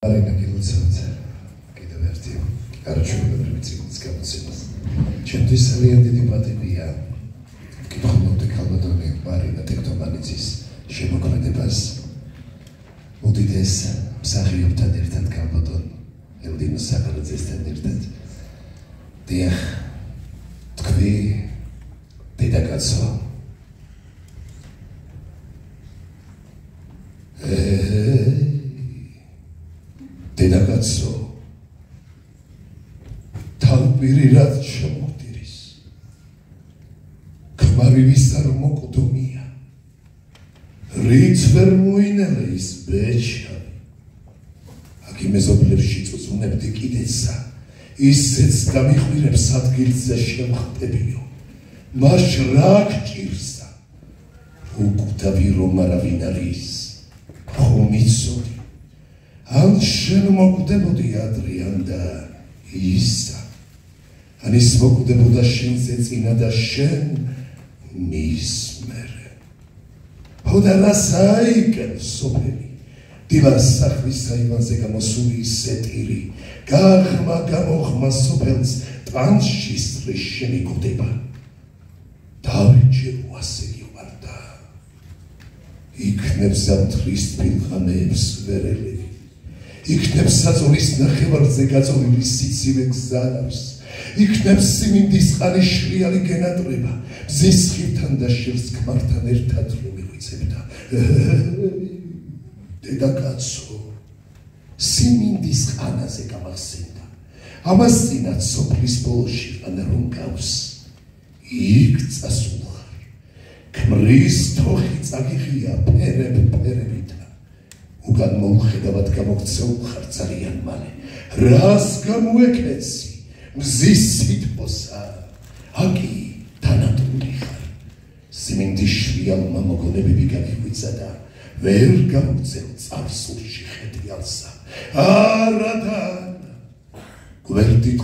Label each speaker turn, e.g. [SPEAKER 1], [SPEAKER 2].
[SPEAKER 1] არინა გილოცავთ. კიდევ ერთი არჩევნებრივი ციკლის გამოცემას. ჩემთვის ძალიან დიდი პატივია. გიხმობდი ქალბატონი მარინა ტექტომანიძის შემოქმედებას. უდიდეს მსახიობთან ერთად ქალბატონ ელდინო საფარაძესთან ერთად. დიახ თქვი დედაკაცო დედაკაცო თავპირი რაც შემოդირის ქმარივის არ მოკვდომია რიც ვერ მოინელეს ბეჭა. აქ იმეზობლებში წუწუნებდი კიდეცა ისეც დამიხვირებს ადგილზე შემხტებიო. მას რა გჭირსა უკვდავი რომ არავინ არის ხომიცოდი ან შენ მოკვდებოდი ადრიან და ისა ან ის მოკვდებოდა შენზე წინა და შენ მის მერე ხოდა რასაიკენ სოფელი. დილას სახლის საიმანზე გამოსული სეტირი. გაღმა გამოხმა სოფელს ტანში სრის შენი კვდება დავიჭე უასე გიყვარდა. იქნებს ამთრის ფილხანებს ვერელები იქნებს საწოლის ნახევარზე გაწოლილი სიცივე გზარავს. იქნებს სიმინდის ყარის შრიალი გენატრება. მზის ხირთან და შერს ქმართან ერთად რომ მივიცებდა დედაკაცო სიმინდის ყანაზე გამახსენდა ამას წინათ სოფლის ბოლოში ყანა რომ გავს იქ წასულხარ ქმრის თოხი წაგიღია ფერებ ფერებით უკან მოუხედავად გამოგცეულ ხარ ძალიან მალე. რას გამოეკეცი მზის სიტყვოსა აკი თანატული ხარ. სიმინდის შრიალმა მოგონებები გაგიგვიცა და ვერ გამოგცევ წარსულში ხედიალსა არათან გვერდით